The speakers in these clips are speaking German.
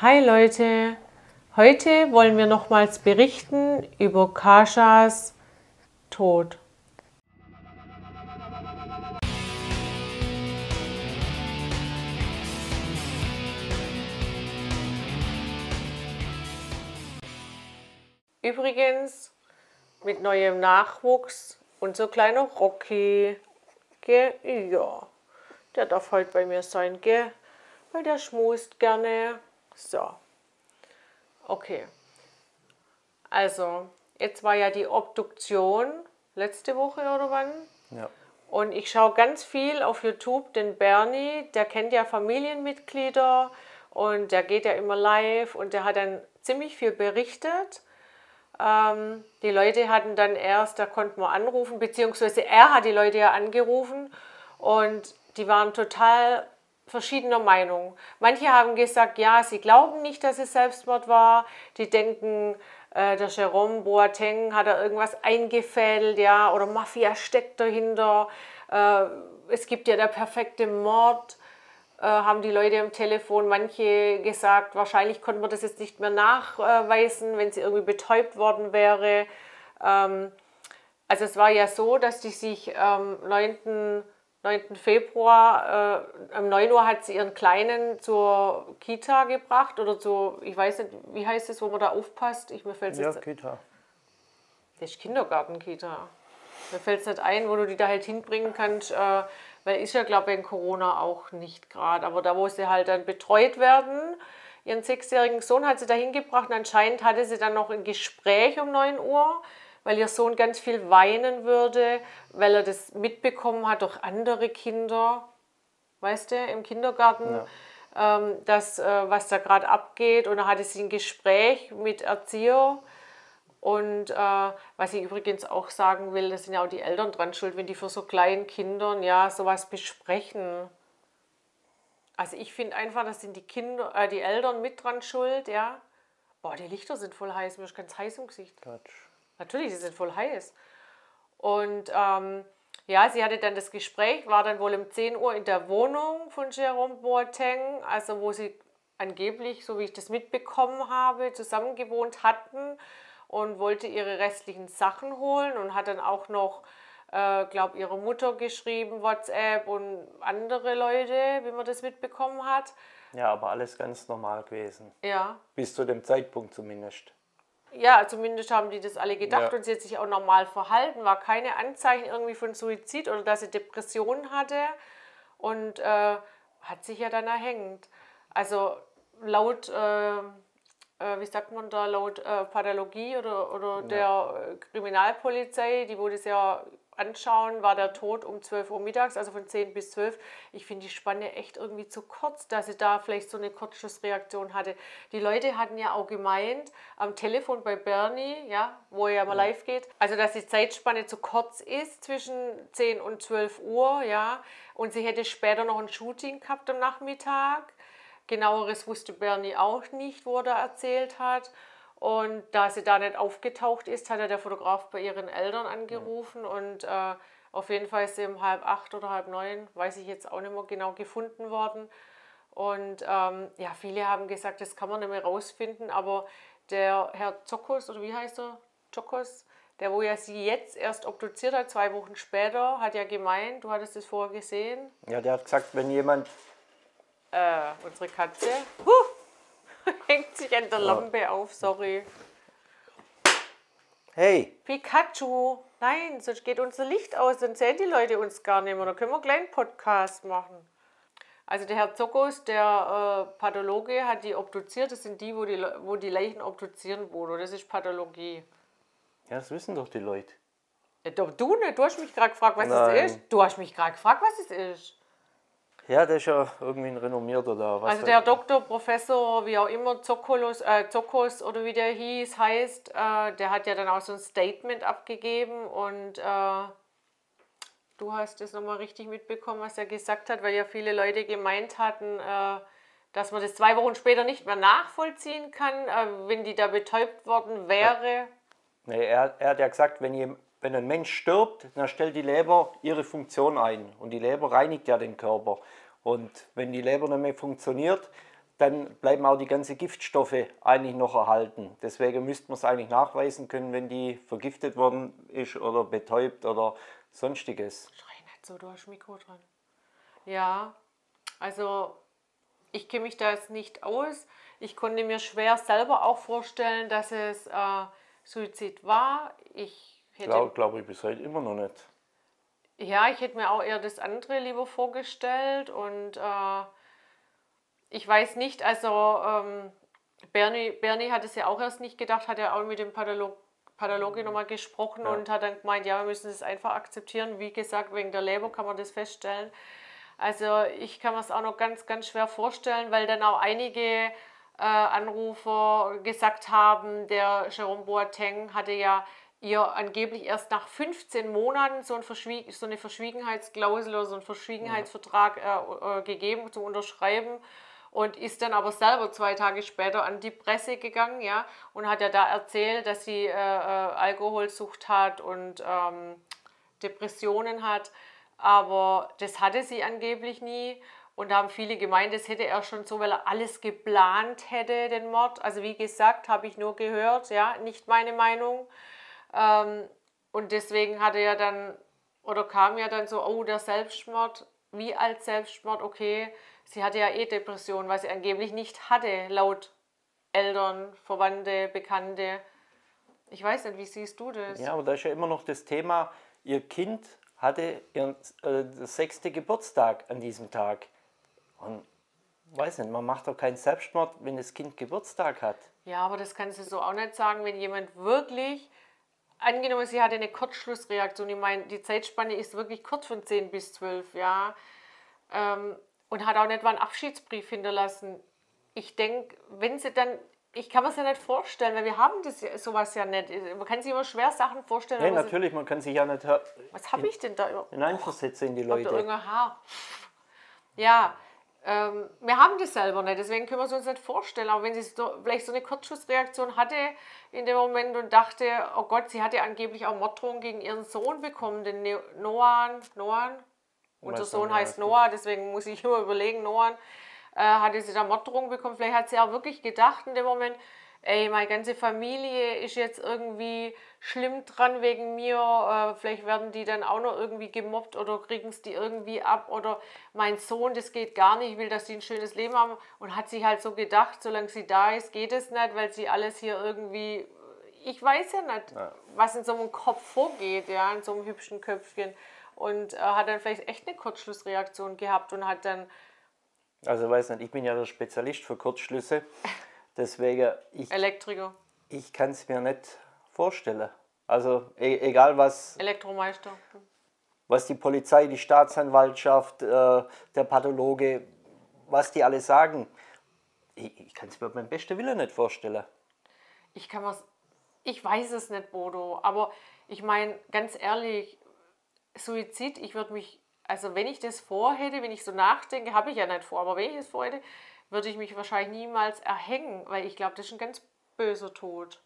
Hi Leute, heute wollen wir nochmals berichten über Kashas Tod. Übrigens mit neuem Nachwuchs unser kleiner Rocky. Gell? Ja, der darf heute bei mir sein, gell? Weil der schmust gerne. So. Okay. Also, jetzt war ja die Obduktion letzte Woche oder wann? Ja. Und ich schaue ganz viel auf YouTube den Bernie, der kennt ja Familienmitglieder und der geht ja immer live und der hat dann ziemlich viel berichtet. Ähm, die Leute hatten dann erst, da konnten wir anrufen, beziehungsweise er hat die Leute ja angerufen und die waren total verschiedener Meinung. Manche haben gesagt, ja, sie glauben nicht, dass es Selbstmord war. Die denken, äh, der Jerome Boateng hat da irgendwas eingefädelt, ja, oder Mafia steckt dahinter. Äh, es gibt ja der perfekte Mord, äh, haben die Leute am Telefon manche gesagt, wahrscheinlich konnte man das jetzt nicht mehr nachweisen, wenn sie irgendwie betäubt worden wäre. Ähm, also es war ja so, dass die sich am 9. 9. Februar, äh, um 9 Uhr hat sie ihren Kleinen zur Kita gebracht oder zu, ich weiß nicht, wie heißt es, wo man da aufpasst? Ich, mir fällt's Ja, jetzt, Kita. das ist Kindergarten-Kita. Mir fällt es nicht ein, wo du die da halt hinbringen kannst, äh, weil ist ja, glaube ich, wegen Corona auch nicht gerade. Aber da, wo sie halt dann betreut werden, ihren sechsjährigen Sohn hat sie da hingebracht und anscheinend hatte sie dann noch ein Gespräch um 9 Uhr, weil ihr Sohn ganz viel weinen würde, weil er das mitbekommen hat durch andere Kinder, weißt du, im Kindergarten. Ja. Ähm, das, äh, was da gerade abgeht. Und da hatte sie ein Gespräch mit Erzieher. Und äh, was ich übrigens auch sagen will, das sind ja auch die Eltern dran schuld, wenn die für so kleinen Kindern ja sowas besprechen. Also ich finde einfach, das sind die Kinder, äh, die Eltern mit dran schuld, ja. Boah, die Lichter sind voll heiß, mir ist ganz heiß im Gesicht. Quatsch. Natürlich, sie sind voll heiß. Und ähm, ja, sie hatte dann das Gespräch, war dann wohl um 10 Uhr in der Wohnung von Jerome Boateng, also wo sie angeblich, so wie ich das mitbekommen habe, zusammen gewohnt hatten und wollte ihre restlichen Sachen holen und hat dann auch noch, äh, glaube ihre Mutter geschrieben, WhatsApp und andere Leute, wie man das mitbekommen hat. Ja, aber alles ganz normal gewesen. Ja, Bis zu dem Zeitpunkt zumindest. Ja, zumindest haben die das alle gedacht Ja. und sie hat sich auch normal verhalten, war keine Anzeichen irgendwie von Suizid oder dass sie Depressionen hatte und äh, hat sich ja dann erhängt. Also laut, äh, äh, wie sagt man da, laut äh, Pathologie oder, oder der äh, Kriminalpolizei, die das ja anschauen, war der Tod um 12 Uhr mittags, also von 10 bis 12. Ich finde die Spanne echt irgendwie zu kurz, dass sie da vielleicht so eine Kurzschussreaktion hatte. Die Leute hatten ja auch gemeint, am Telefon bei Bernie, ja, wo er ja mal live geht, also dass die Zeitspanne zu kurz ist zwischen 10 und 12 Uhr, ja, und sie hätte später noch ein Shooting gehabt am Nachmittag. Genaueres wusste Bernie auch nicht, wo er da erzählt hat. Und da sie da nicht aufgetaucht ist, hat er der Fotograf bei ihren Eltern angerufen und äh, auf jeden Fall ist sie um halb acht oder halb neun, weiß ich jetzt auch nicht mehr genau, gefunden worden. Und ähm, ja, viele haben gesagt, das kann man nicht mehr rausfinden, aber der Herr Zokos, oder wie heißt er? Zokos, der wo ja sie jetzt erst obduziert hat, zwei Wochen später, hat ja gemeint, du hattest das vorher gesehen, Ja, der hat gesagt, wenn jemand. äh, unsere Katze, huh, hängt sich an der Lampe auf, sorry. Hey, Pikachu, nein, sonst geht unser Licht aus, dann sehen die Leute uns gar nicht mehr. Da können wir einen Podcast machen. Also der Herr Zokos, der äh, Pathologe, hat die obduziert. Das sind die, wo die, wo die Leichen obduzieren wurden. Das ist Pathologie. ja, das wissen doch die Leute. Ja, doch du nicht. Du hast mich gerade gefragt, was Nein. es ist. Du hast mich gerade gefragt, was es ist. Ja, der ist ja irgendwie ein renommierter da. Was Also der Doktor, Professor, wie auch immer, Zokolos, äh, Zokos oder wie der hieß, heißt, äh, der hat ja dann auch so ein Statement abgegeben und äh, du hast das nochmal richtig mitbekommen, was er gesagt hat, weil ja viele Leute gemeint hatten, äh, dass man das zwei Wochen später nicht mehr nachvollziehen kann, äh, wenn die da betäubt worden wäre. Nee, er, er hat ja gesagt, wenn, jem- wenn ein Mensch stirbt, dann stellt die Leber ihre Funktion ein. Und die Leber reinigt ja den Körper. Und wenn die Leber nicht mehr funktioniert, dann bleiben auch die ganzen Giftstoffe eigentlich noch erhalten. Deswegen müsste man es eigentlich nachweisen können, wenn die vergiftet worden ist oder betäubt oder sonstiges. Schrei nicht so, du hast Mikro dran. Ja, also ich kenne mich da jetzt nicht aus. Ich konnte mir schwer selber auch vorstellen, dass es äh, Suizid war. Ich Glaube glaub ich bis heute immer noch nicht. ja, ich hätte mir auch eher das andere lieber vorgestellt und äh, ich weiß nicht, also ähm, Bernie, Bernie hat es ja auch erst nicht gedacht, hat ja auch mit dem Patholog, Pathologe nochmal gesprochen Ja. und hat dann gemeint, ja, wir müssen es einfach akzeptieren. Wie gesagt, wegen der Leber kann man das feststellen. Also ich kann mir es auch noch ganz, ganz schwer vorstellen, weil dann auch einige äh, Anrufer gesagt haben, der Jerome Boateng hatte ja ihr angeblich erst nach 15 Monaten so, ein Verschwieg so eine Verschwiegenheitsklausel oder so einen Verschwiegenheitsvertrag äh, äh, gegeben zum Unterschreiben und ist dann aber selber zwei Tage später an die Presse gegangen, ja, und hat ja da erzählt, dass sie äh, äh, Alkoholsucht hat und ähm, Depressionen hat, aber das hatte sie angeblich nie. Und da haben viele gemeint, das hätte er schon so, weil er alles geplant hätte, den Mord. Also wie gesagt, habe ich nur gehört, ja, nicht meine Meinung. Ähm, und deswegen hatte er dann, oder kam ja dann so, oh, der Selbstmord, wie als Selbstmord, okay, sie hatte ja eh Depression, was sie angeblich nicht hatte, laut Eltern, Verwandte, Bekannte. Ich weiß nicht, wie siehst du das? Ja, aber da ist ja immer noch das Thema, ihr Kind hatte ihren äh, sechsten Geburtstag an diesem Tag. Und weiß nicht, man macht doch keinen Selbstmord, wenn das Kind Geburtstag hat. Ja, aber das kannst du so auch nicht sagen, wenn jemand wirklich, angenommen, sie hatte eine Kurzschlussreaktion, ich meine, die Zeitspanne ist wirklich kurz von 10 bis 12, ja, ähm, und hat auch nicht mal einen Abschiedsbrief hinterlassen. Ich denke, wenn sie dann, ich kann mir es ja nicht vorstellen, weil wir haben das sowas ja nicht. Man kann sich immer schwer Sachen vorstellen. Sie- natürlich, man kann sich ja nicht Was habe ich denn da hineinversetzen in die Leute. irgendein Haar? Ja, ähm, wir haben das selber nicht, deswegen können wir es uns nicht vorstellen. Aber wenn sie so, vielleicht so eine Kurzschussreaktion hatte in dem Moment und dachte, oh Gott, sie hatte angeblich auch Morddrohungen gegen ihren Sohn bekommen, den Ne- Noah, Noah, unser Sohn heißt. Noah, deswegen muss ich immer überlegen, Noah, äh, hatte sie da Morddrohungen bekommen. Vielleicht hat sie auch wirklich gedacht in dem Moment, ey, meine ganze Familie ist jetzt irgendwie schlimm dran wegen mir. Äh, vielleicht werden die dann auch noch irgendwie gemobbt oder kriegen es die irgendwie ab. Oder mein Sohn, das geht gar nicht, ich will, dass die ein schönes Leben haben. Und hat sich halt so gedacht, solange sie da ist, geht es nicht, weil sie alles hier irgendwie. Ich weiß ja nicht, was in so einem Kopf vorgeht, ja, in so einem hübschen Köpfchen. Und äh, hat dann vielleicht echt eine Kurzschlussreaktion gehabt und hat dann Also weiß nicht, ich bin ja der Spezialist für Kurzschlüsse. Deswegen, ich, Elektriker, ich kann es mir nicht vorstellen. Also e egal was, Elektromeister. was die Polizei, die Staatsanwaltschaft, äh, der Pathologe, was die alle sagen. Ich, ich kann es mir beim besten Willen nicht vorstellen. Ich kann was. Ich weiß es nicht, Bodo, aber ich meine, ganz ehrlich, Suizid, ich würde mich, also wenn ich das vorhätte, wenn ich so nachdenke, habe ich ja nicht vor, aber wenn ich es vorhätte, würde ich mich wahrscheinlich niemals erhängen, weil ich glaube, das ist ein ganz böser Tod.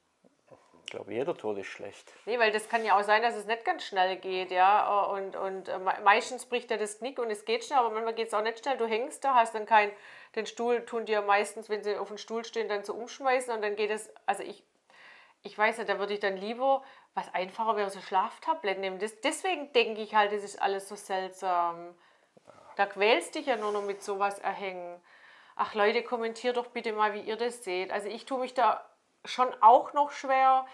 Ich glaube, jeder Tod ist schlecht. Nee, weil das kann ja auch sein, dass es nicht ganz schnell geht, ja. Und, und äh, me- meistens bricht ja das Knick und es geht schnell, aber manchmal geht es auch nicht schnell. Du hängst da, hast dann keinen, den Stuhl tun dir meistens, wenn sie auf dem Stuhl stehen, dann so umschmeißen und dann geht es, also ich, ich weiß nicht, da würde ich dann lieber, was einfacher wäre, so Schlaftabletten nehmen. Das, deswegen denke ich halt, das ist alles so seltsam. Da quälst dich ja nur noch mit sowas erhängen. Ach Leute, kommentiert doch bitte mal, wie ihr das seht. Also ich tue mich da schon auch noch schwer,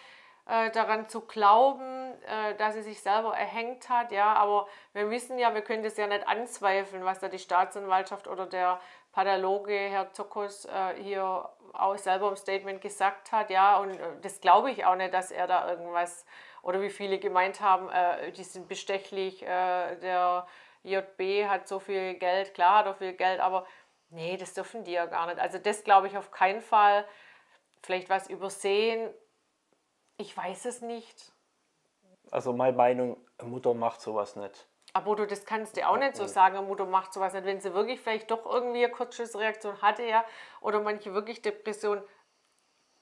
äh, daran zu glauben, äh, dass sie sich selber erhängt hat. Ja, aber wir wissen ja, wir können das ja nicht anzweifeln, was da die Staatsanwaltschaft oder der Pathologe, Herr Zokos, äh, hier auch selber im Statement gesagt hat. Ja, und das glaube ich auch nicht, dass er da irgendwas, oder wie viele gemeint haben, die sind bestechlich, der JB hat so viel Geld, klar hat er viel Geld, aber nee, das dürfen die ja gar nicht. Also das glaube ich auf keinen Fall. Vielleicht was übersehen, ich weiß es nicht. Also meine Meinung, Mutter macht sowas nicht. Aber du, das kannst du auch nicht so sagen, Mutter macht sowas nicht. Wenn sie wirklich vielleicht doch irgendwie eine Kurzschlussreaktion hatte, ja, oder manche wirklich Depression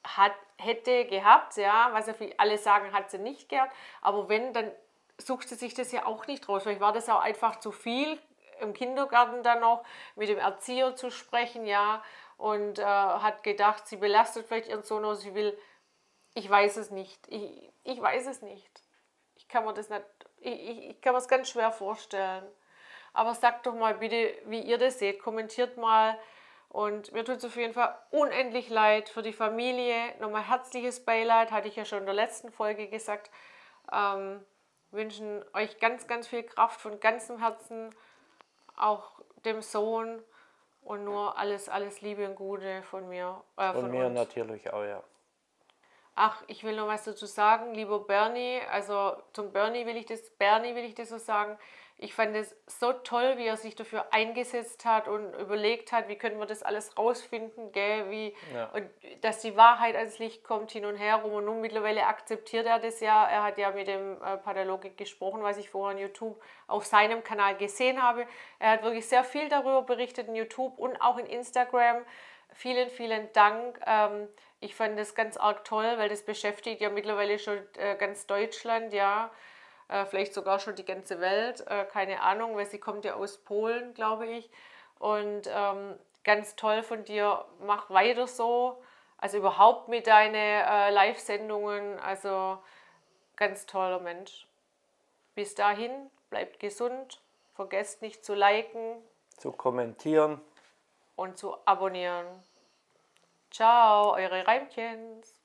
hat, hätte gehabt, ja, was ja alle sagen, hat sie nicht gehabt. Aber wenn, dann sucht sie sich das ja auch nicht raus. Vielleicht war das auch einfach zu viel, im Kindergarten dann noch mit dem Erzieher zu sprechen, ja. und äh, hat gedacht, sie belastet vielleicht ihren Sohn oder sie will. Ich weiß es nicht. Ich, ich weiß es nicht. Ich kann mir das nicht. Ich, ich, kann mir es ganz schwer vorstellen. Aber sagt doch mal bitte, wie ihr das seht. Kommentiert mal. Und mir tut es auf jeden Fall unendlich leid für die Familie. Nochmal herzliches Beileid, hatte ich ja schon in der letzten Folge gesagt. Ähm, wünschen euch ganz, ganz viel Kraft von ganzem Herzen, auch dem Sohn und nur alles, alles Liebe und Gute von mir. Äh, von, von mir uns. natürlich auch, ja. Ach, ich will noch was dazu sagen, lieber Bernie. Also zum Bernie will ich das, Bernie will ich das so sagen. Ich fand es so toll, wie er sich dafür eingesetzt hat und überlegt hat, wie können wir das alles rausfinden, gell? Wie, ja. und dass die Wahrheit ans Licht kommt hin und her rum. Und nun mittlerweile akzeptiert er das ja. Er hat ja mit dem äh, Pathologik gesprochen, was ich vorher on YouTube auf seinem Kanal gesehen habe. Er hat wirklich sehr viel darüber berichtet in YouTube und auch in Instagram. Vielen, vielen Dank. Ähm, ich fand das ganz arg toll, weil das beschäftigt ja mittlerweile schon äh, ganz Deutschland, ja äh, vielleicht sogar schon die ganze Welt, äh, keine Ahnung, weil sie kommt ja aus Polen, glaube ich. Und ähm, ganz toll von dir, mach weiter so. Also überhaupt mit deinen äh, Live-Sendungen, also ganz toller Mensch. Bis dahin, bleibt gesund, vergesst nicht zu liken, zu kommentieren und zu abonnieren. Ciao, eure Reimchens.